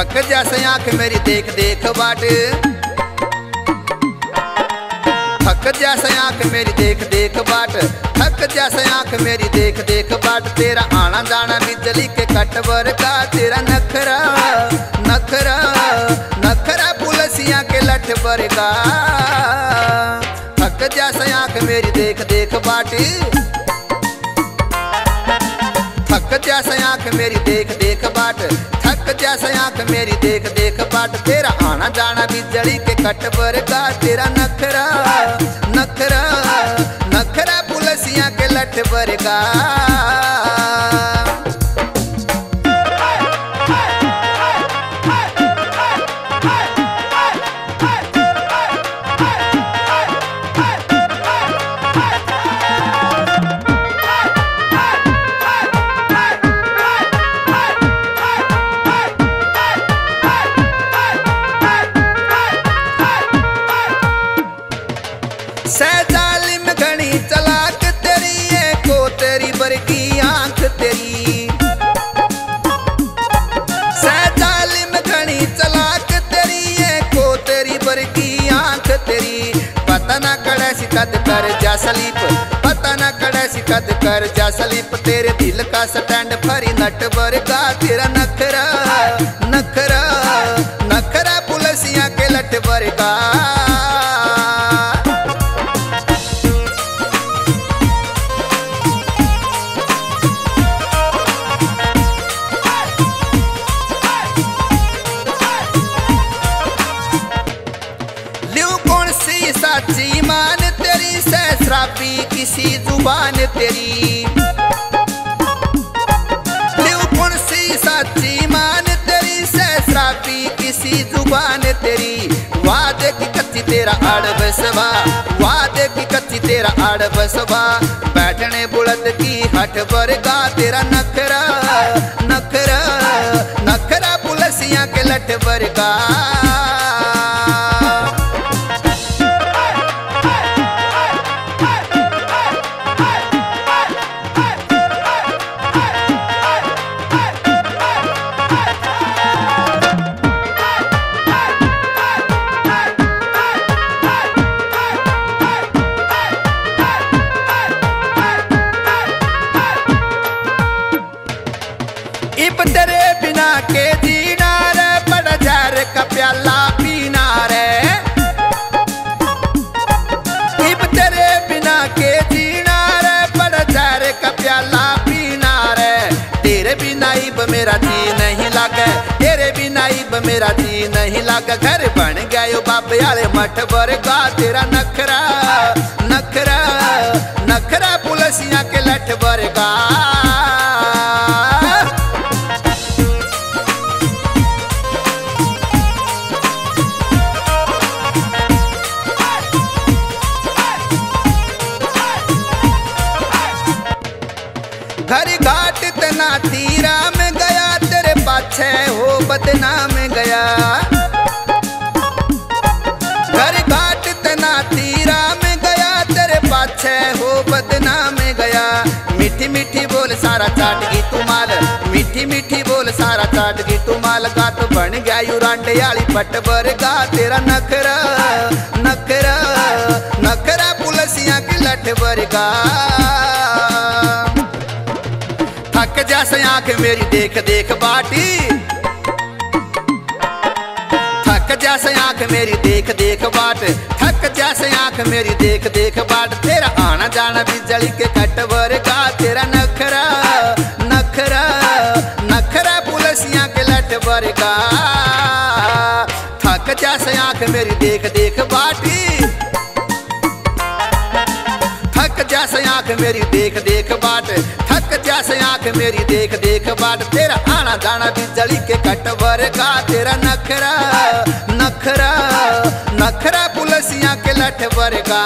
थक जैसे आँख मेरी देख देख बाट। थक जैसे आँख मेरी देख देख बाट। थक जैसे आँख मेरी देख देख बाट। तेरा आना जाना बिजली के कट का तेरा नखरा नखरा नखरा पुलसिया के लठ का थक जैसे आँख मेरी देख देख बाटी। थक जैसे आँख मेरी देख देख बाट। थक जैसे आँख मेरी देख देख बाट तेरा आना जाना बिजली के कट का तेरा नखरा नखरा नखरा पुलसिया के लठ का सहजालिम को तेरी बरकी आँख तेरी। सहजालिम घनी चलाक तेरी को तेरी बरकी आँख तेरी। पता कर जा सलीप, पता कर जा सलीप। तेरे दिल का स्टैंड फरी नट बरगा तेरा नखरा नखरा। शराबी किसी ज़ुबान तेरी। कौन सी किसी ज़ुबान तेरी। कच्ची तेरा आड़ बसवा वादे की कच्ची तेरा आड़ बसवा बैठने बुलंद की हट बरगा तेरा नखरा नखरा नखरा पुलसिया के लठ बरगा मेरा जी नहीं लागे, घर बन गया बाबे वाले मठ बर का तेरा नखरा नखरा नखरा पुलसिया के लठ बर का घर घाट तना तीरा में गया, तेरे पाछे हो बदनाम गया। घर घाट तना तीरा में गया, तेरे पाछे हो बदनाम गया। मीठी मीठी बोल, सारा चाट तू माल। मीठी मीठी बोल, सारा चाट तू तुमाल का तो बन गया, यू रांडे वाली पट बर गा तेरा नखरा नखरा नखरा पुलसिया की लठ बर गा थक जैसे आँख मेरी, देख देख बाटी। जैसे आँख मेरी देख देख बाट। थक जैसे आँख मेरी देख देख बाट। तेरा आना जाना भी जली के कटवर का तेरा नखरा नखरा नखरा पुलसिया के लट का थक जैसे आँख मेरी देख देख आँख मेरी देख देख बाट। थक जैसे आँख मेरी देख देख बाट। तेरा आना जाना बिजली के कट भर का। तेरा नखरा नखरा नखरा पुलसिया के लठ भर का।